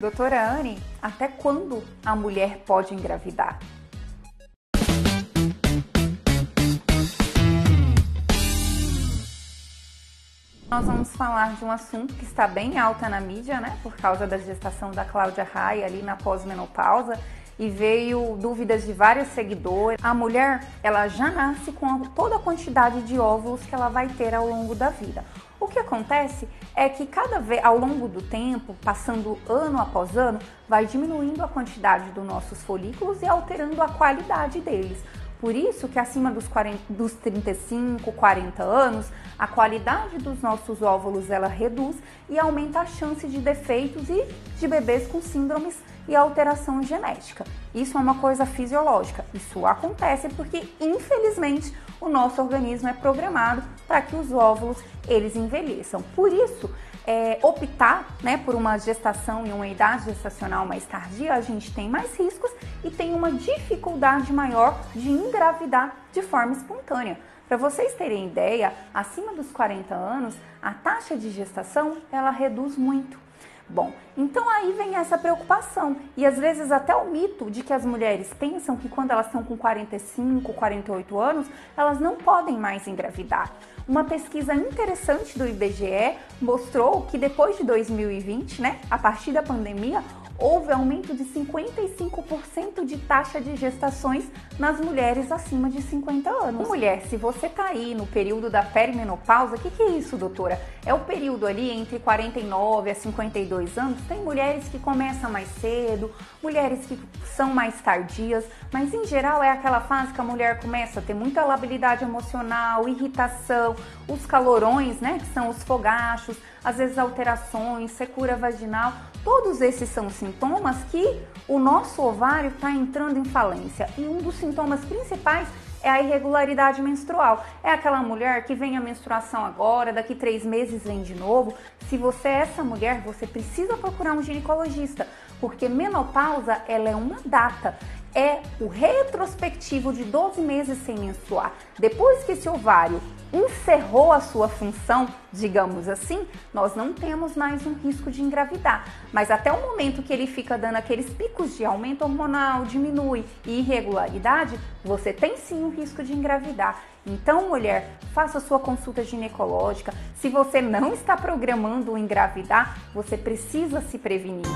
Doutora Anne, até quando a mulher pode engravidar? Nós vamos falar de um assunto que está bem alta na mídia, né? Por causa da gestação da Cláudia Raia ali na pós-menopausa e veio dúvidas de vários seguidores. A mulher, ela já nasce com toda a quantidade de óvulos que ela vai ter ao longo da vida. O que acontece é que cada vez ao longo do tempo, passando ano após ano, vai diminuindo a quantidade dos nossos folículos e alterando a qualidade deles. Por isso que acima dos, 40, dos 35, 40 anos, a qualidade dos nossos óvulos ela reduz e aumenta a chance de defeitos e de bebês com síndromes e alteração genética. Isso é uma coisa fisiológica. Isso acontece porque, infelizmente, o nosso organismo é programado para que os óvulos eles envelheçam. Por isso, é, optar né, por uma gestação em uma idade gestacional mais tardia, a gente tem mais riscos e tem uma dificuldade maior de engravidar de forma espontânea. Para vocês terem ideia, acima dos 40 anos, a taxa de gestação ela reduz muito. Bom, então aí vem essa preocupação e às vezes até o mito de que as mulheres pensam que quando elas estão com 45, 48 anos, elas não podem mais engravidar. Uma pesquisa interessante do IBGE mostrou que depois de 2020, né, a partir da pandemia, houve aumento de 55% de taxa de gestações nas mulheres acima de 50 anos. Mulher, se você tá aí no período da perimenopausa, o que, que é isso, doutora? É o período ali entre 49 a 52 anos. Tem mulheres que começam mais cedo, mulheres que são mais tardias, mas em geral é aquela fase que a mulher começa a ter muita labilidade emocional, irritação, os calorões, né, que são os fogachos, às vezes alterações, secura vaginal, todos esses são sintomas que o nosso ovário está entrando em falência. E um dos sintomas principais é a irregularidade menstrual. É aquela mulher que vem a menstruação agora, daqui três meses vem de novo. Se você é essa mulher, você precisa procurar um ginecologista, porque menopausa ela é uma data é o retrospectivo de 12 meses sem menstruar. Depois que esse ovário encerrou a sua função, digamos assim, nós não temos mais um risco de engravidar. Mas até o momento que ele fica dando aqueles picos de aumento hormonal, diminui e irregularidade, você tem sim um risco de engravidar. Então, mulher, faça sua consulta ginecológica. Se você não está programando engravidar, você precisa se prevenir.